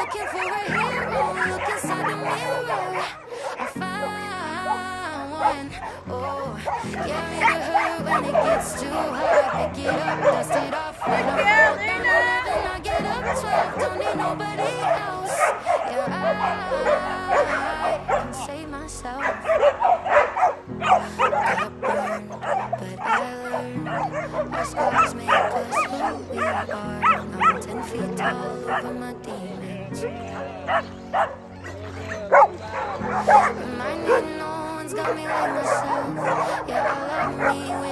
looking for a hero. Look inside the mirror. I found one. Oh, get me to when it gets too are. I'm ten feet tall over my demons. Reminding no one's got me like myself. Yeah, I love me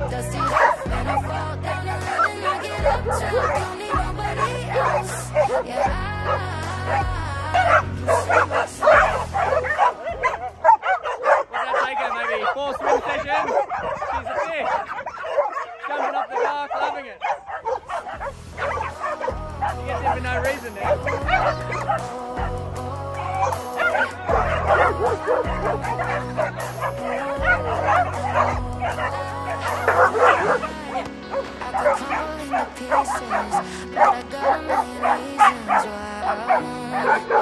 up, dust it off. When I fall down 11, I get up 12. Don't need nobody else. Yeah, I can save myself. That take her, maybe? Four swim sessions? She's a fish. Jumping up the dock, loving it. She gets for no reason now. but I got a reasons why I won't.